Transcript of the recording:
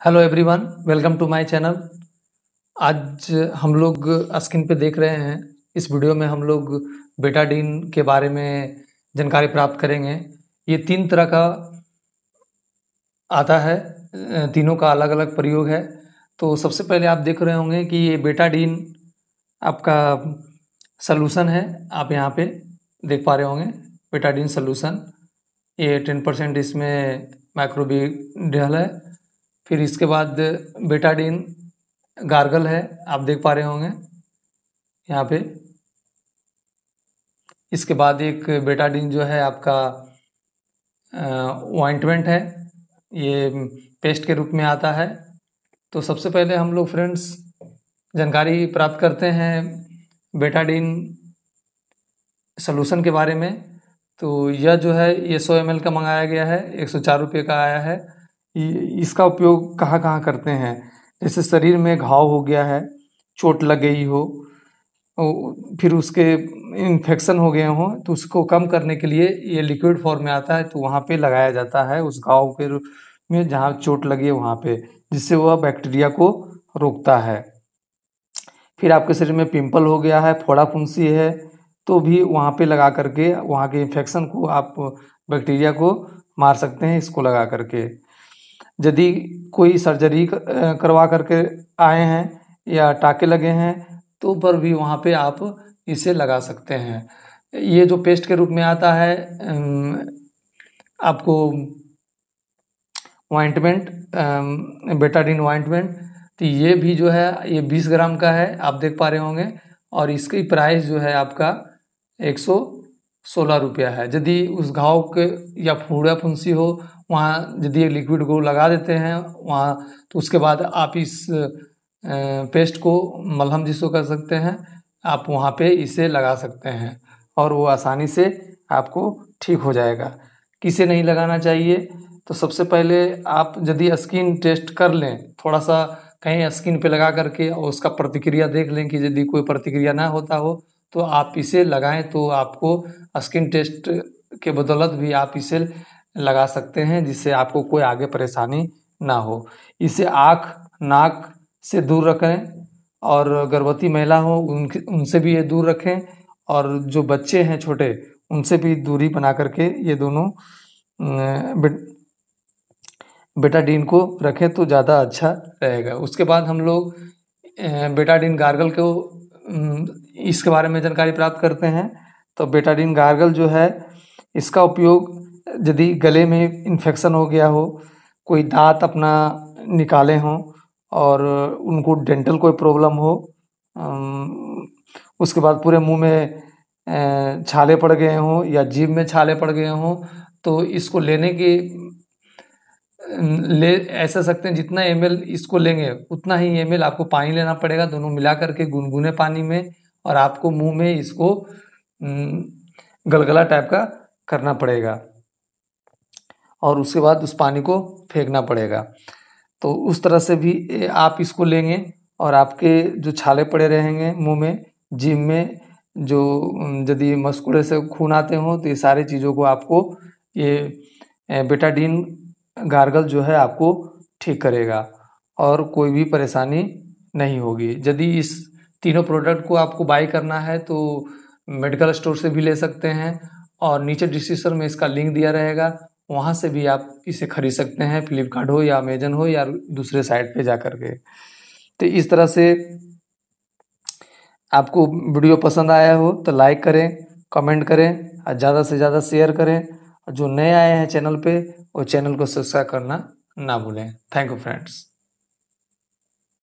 Hello everyone welcome to my channel आज हम लोग स्क्रीन पे देख रहे हैं। इस वीडियो में हम लोग बेटाडीन के बारे में जानकारी प्राप्त करेंगे। ये तीन तरह का आता है। तीनों का अलग अलग प्रयोग है। तो सबसे पहले आप देख रहे होंगे कि ये बेटाडीन आपका सलूशन है। आप यहाँ पे देख पा रहे होंगे बेटाडीन सलूशन ये टेन परसेंट इसमें माइक्रोबिडल है। फिर इसके बाद बेटाडीन गार्गल है, आप देख पा रहे होंगे यहाँ पे। इसके बाद एक बेटाडीन जो है आपका ऑइंटमेंट है, ये पेस्ट के रूप में आता है। तो सबसे पहले हम लोग फ्रेंड्स जानकारी प्राप्त करते हैं बेटाडीन सलूशन के बारे में। तो यह जो है, ये सौ एम का मंगाया गया है, एक सौ चार रुपये का आया है। इसका उपयोग कहाँ कहाँ करते हैं? जैसे शरीर में घाव हो गया है, चोट लग गई हो फिर उसके इन्फेक्शन हो गए हों तो उसको कम करने के लिए ये लिक्विड फॉर्म में आता है तो वहाँ पे लगाया जाता है उस घाव के में जहाँ चोट लगी है वहाँ पे, जिससे वह बैक्टीरिया को रोकता है। फिर आपके शरीर में पिंपल हो गया है, फोड़ा फुंसी है तो भी वहाँ पे लगा करके, वहाँ के इन्फेक्शन को आप बैक्टीरिया को मार सकते हैं इसको लगा करके। यदि कोई सर्जरी करवा करके आए हैं या टाके लगे हैं तो पर भी वहाँ पे आप इसे लगा सकते हैं। ये जो पेस्ट के रूप में आता है आपको ऑइंटमेंट बेटाडीन वाइंटमेंट तो ये भी जो है, ये 20 ग्राम का है, आप देख पा रहे होंगे, और इसकी प्राइस जो है आपका एक सौ सोलह रुपया है। यदि उस घाव के या फूड़ा फुंसी हो, वहाँ यदि लिक्विड को लगा देते हैं, वहाँ तो उसके बाद आप इस पेस्ट को मलहम जिसको कर सकते हैं, आप वहाँ पे इसे लगा सकते हैं और वो आसानी से आपको ठीक हो जाएगा। किसे नहीं लगाना चाहिए? तो सबसे पहले आप यदि स्किन टेस्ट कर लें थोड़ा सा कहीं स्किन पे लगा करके और उसका प्रतिक्रिया देख लें कि यदि कोई प्रतिक्रिया ना होता हो तो आप इसे लगाएँ तो आपको स्किन टेस्ट के बदौलत भी आप इसे लगा सकते हैं जिससे आपको कोई आगे परेशानी ना हो। इसे आँख नाक से दूर रखें और गर्भवती महिला हो उनसे भी ये दूर रखें और जो बच्चे हैं छोटे उनसे भी दूरी बना करके ये दोनों अ, बेट, बेटाडीन को रखें तो ज़्यादा अच्छा रहेगा। उसके बाद हम लोग अ, बेटाडीन गार्गल को इसके बारे में जानकारी प्राप्त करते हैं। तो बेटाडीन गार्गल जो है, इसका उपयोग यदि गले में इन्फेक्शन हो गया हो, कोई दांत अपना निकाले हों और उनको डेंटल कोई प्रॉब्लम हो उसके बाद पूरे मुँह में छाले पड़ गए हों या जीभ में छाले पड़ गए हों तो इसको लेने की ले ऐसा सकते हैं जितना एमएल इसको लेंगे, उतना ही एमएल आपको पानी लेना पड़ेगा, दोनों मिला करके गुनगुने पानी में और आपको मुँह में इसको गलगला टाइप का करना पड़ेगा। और उसके बाद उस पानी को फेंकना पड़ेगा। तो उस तरह से भी आप इसको लेंगे और आपके जो छाले पड़े रहेंगे मुँह में, जिम में, जो यदि मस्कुड़े से खून आते हों तो ये सारी चीज़ों को आपको ये बेटाडीन गार्गल जो है आपको ठीक करेगा और कोई भी परेशानी नहीं होगी। यदि इस तीनों प्रोडक्ट को आपको बाई करना है तो मेडिकल स्टोर से भी ले सकते हैं और नीचे डिस्क्रिप्शन में इसका लिंक दिया रहेगा, वहाँ से भी आप इसे खरीद सकते हैं फ्लिपकार्ट हो या अमेजन हो या दूसरे साइट पे जा करके। तो इस तरह से आपको वीडियो पसंद आया हो तो लाइक करें कमेंट करें, और ज़्यादा से ज़्यादा शेयर करें। जो नए आए हैं चैनल पे वो चैनल को सब्सक्राइब करना ना भूलें। Thank you friends.